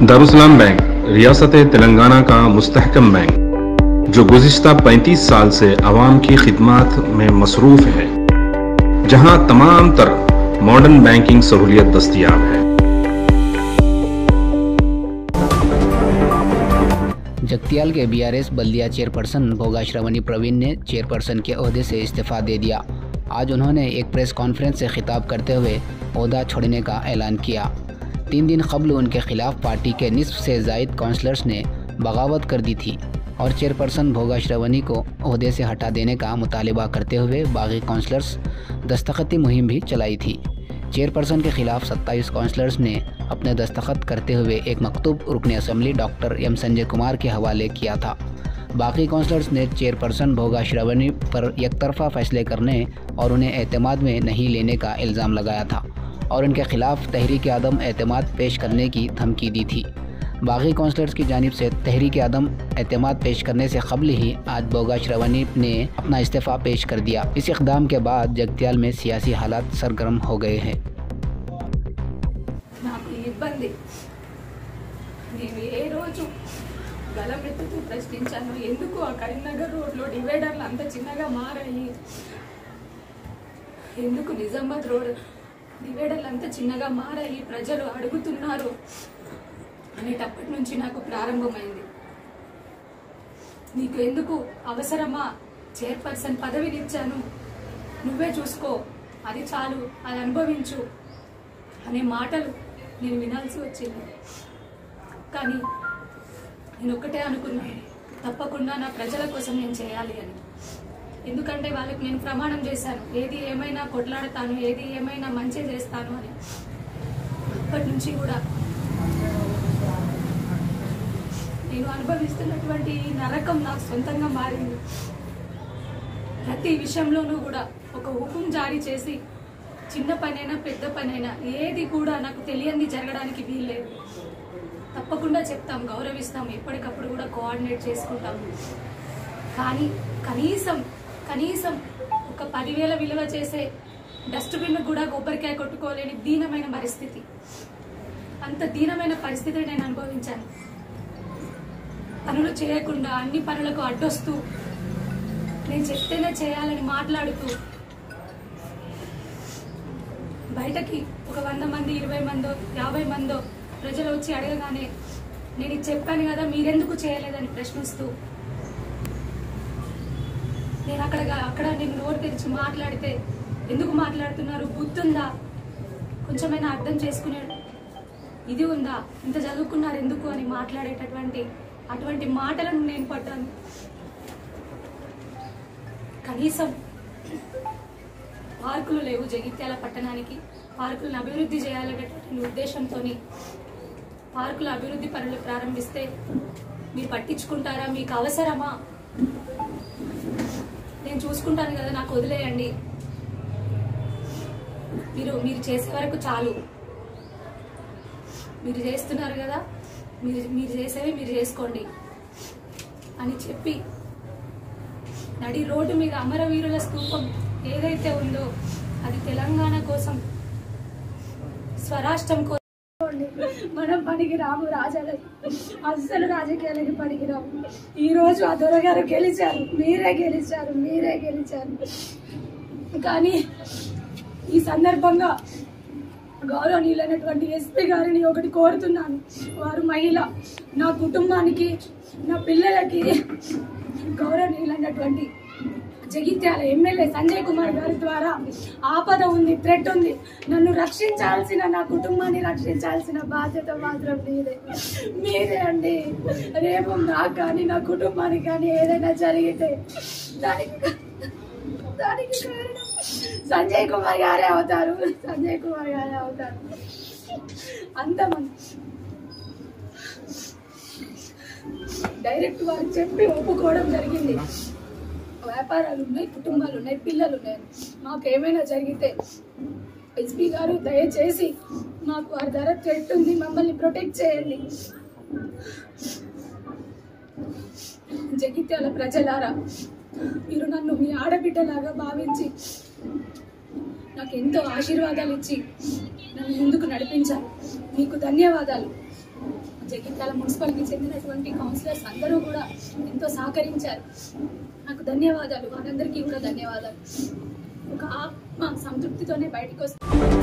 Darussalam bank, रियासत तेलंगाना का मुस्तकम bank, जो गुज्तर 35 साल से आवाम की खिदमत में मसरूफ़ है, जहाँ तमाम तर मॉडर्न बैंकिंग सहूलियत दस्तियाब है। जगतियाल के बीआरएस बल्दिया चेयरपर्सन भोगा श्रवणी प्रवीण ने चेयरपर्सन के अहदे से इस्तीफ़ा दे दिया। आज उन्होंने एक प्रेस कॉन्फ्रेंस से खिताब करते हुए अहदा छोड़ने का ऐलान किया। तीन दिन कबल उनके खिलाफ पार्टी के निसफ से जायद काउंसलर्स ने बगावत कर दी थी और चेयरपर्सन भोगा श्रवणी को अहदे से हटा देने का मुतालबा करते हुए बागी काउंसलर्स दस्तखती मुहिम भी चलाई थी। चेयरपर्सन के खिलाफ 27 काउंसलर्स ने अपने दस्तखत करते हुए एक मकतूब रुकन assembly doctor M Sanjay Kumar के हवाले किया था। बाकी काउंसलर्स ने चेयरपर्सन भोगा श्रवणी पर एकतरफा फैसले करने और उन्हें एतमाद में नहीं लेने का इल्ज़ाम लगाया था। और उनके खिलाफ तहरीक आदम एतमाद पेश करने की धमकी दी थी बागी काउंसलर्स की जानब से तहरीक आदम एतमाद पेश करने से कबल ही आज बोगा श्रवणी ने अपना इस्तीफ़ा पेश कर दिया इस इकदाम के बाद जगतियाल में सियासी हालात सरगर्म हो गए हैं నాకు ఈ ఇబ్బంది నేను ఏ రోజు గలమెత్తుతూ ప్రశ్నించాను ఎందుకు ఆ కరీంనగర్ రోడ్లో డివైడర్లు అంత చిన్నగా మారాయి ఎందుకు నిజామాబాద్ రోడ్ డివైడర్లు అంతా చిన్నగా మారాయి. ప్రజలు అడుగుతున్నారు. అనేటప్పటి నుంచి నాకు ప్రారంభమైంది. నీకు ఎందుకు అవసరమా? చైర్పర్సన్ పదవినిచ్చాను. నువ్వే చూసుకో. అది చాలు. అది అనుభవించు. అనే మాటలు నేను వినాల్సి వచ్చింది. కానీ నేను ఒక్కటే అనుకున్నాను తప్పకుండా నా ప్రజల కోసం నేను చేయాలి అని. ఎందుకంటే వాళ్ళకి నేను ప్రమాణం చేశాను. ఏది ఏమైనా కొట్లాడతాను ఏది ఏమైనా మంచి చేస్తాను అని. అప్పటి నుంచి కూడా నేను అనుభవిస్తున్నటువంటి నరకం నాకు సొంతంగా మారింది. ప్రతి విషయంలోనూ కూడా ఒక హుకుం జారీ చేసి చిన్న పనైనా పెద్ద పనైనా ఏది కూడా నాకు తెలియంది జరగడానికి వీల్లేదు. తప్పకుండా చెప్తాం గౌరవిస్తాం ఎప్పటికప్పుడు కూడా కోఆర్డినేట్ చేసుకుంటాం. కానీ కనీసం కనీసం ఒక పదివేల విలువ చేసే డస్ట్బిన్ కూడా కొబ్బరికాయ కొట్టుకోలేని దీనమైన పరిస్థితి. అంత దీనమైన పరిస్థితిని నేను అనుభవించాను. పనులు చేయకుండా అన్ని పనులకు అడ్డొస్తూ నేను చెప్తేనే చేయాలని మాట్లాడుతూ బయటకి ఒక వంద మంది ఇరవై మందో యాభై మందో ప్రజలు వచ్చి అడగగానే నేను చెప్పాను కదా మీరెందుకు చేయలేదని ప్రశ్నిస్తూ నేను అక్కడ అక్కడ నేను నోరు తెరిచి మాట్లాడితే ఎందుకు మాట్లాడుతున్నారు? గుర్తుందా? కొంచెమైనా అర్థం చేసుకునే ఇది ఉందా? ఇంత చదువుకున్నారు ఎందుకు అని మాట్లాడేటటువంటి అటువంటి మాటలను నేను పడ్డాను. కనీసం పార్కులు లేవు జగిత్యాల పట్టణానికి. పార్కులను అభివృద్ధి చేయాలనేటువంటి ఉద్దేశంతో పార్కుల అభివృద్ధి పనులు ప్రారంభిస్తే మీరు పట్టించుకుంటారా? మీకు అవసరమా? నేను చూసుకుంటాను కదా నాకు వదిలేయండి. మీరు మీరు చేసే వరకు చాలు. మీరు చేస్తున్నారు కదా మీరు మీరు చేసేవి మీరు చేసుకోండి అని చెప్పి నడి రోడ్డు మీద అమరవీరుల స్థూపం ఏదైతే ఉందో అది తెలంగాణ కోసం స్వరాష్ట్రం కోసం మనం పనికిరాము రాజాల రాజాలకి అస్సలు రాజకీయాలకి పనికిరాము. ఈరోజు ఆ దొరగారు గెలిచారు. మీరే గెలిచారు. మీరే గెలిచారు. కానీ ఈ సందర్భంగా గౌరవనీయులైనటువంటి ఎస్పీ గారిని ఒకటి కోరుతున్నాను. వారు మహిళ. నా కుటుంబానికి నా పిల్లలకి గౌరవనీయులైనటువంటి జగిత్యాల ఎమ్మెల్యే సంజయ్ కుమార్ గారి ద్వారా ఆపద ఉంది థ్రెట్ ఉంది. నన్ను రక్షించాల్సిన నా కుటుంబాన్ని రక్షించాల్సిన బాధ్యత మాత్రం మీదే. మీరే అండి. రేపు నాకు కానీ నా కుటుంబానికి కానీ ఏదైనా జరిగితే దానికి దానికి కారణం సంజయ్ కుమార్ గారే అవుతారు. సంజయ్ కుమార్ గారే అవుతారు. అంతమంది. డైరెక్ట్ వారు చెప్పి ఒప్పుకోవడం జరిగింది. వ్యాపారాలు ఉన్నాయి కుటుంబాలు ఉన్నాయి పిల్లలు ఉన్నాయి మాకు ఏమైనా జరిగితే ఎస్పీ గారు దయచేసి మాకు వారి ధర థ్రెట్ ఉంది మమ్మల్ని ప్రొటెక్ట్ చేయండి. జగిత్యాల ప్రజలారా మీరు నన్ను మీ ఆడబిడ్డలాగా భావించి నాకు ఎంతో ఆశీర్వాదాలు ఇచ్చి నన్ను ముందుకు నడిపించారు. మీకు ధన్యవాదాలు. జగిత్యాల మున్సిపాలిటీకి చెందినటువంటి కౌన్సిలర్స్ అందరూ కూడా ఎంతో సహకరించారు. నాకు ధన్యవాదాలు. వారందరికీ కూడా ధన్యవాదాలు. ఒక ఆత్మ సంతృప్తితోనే బయటకు వస్తాను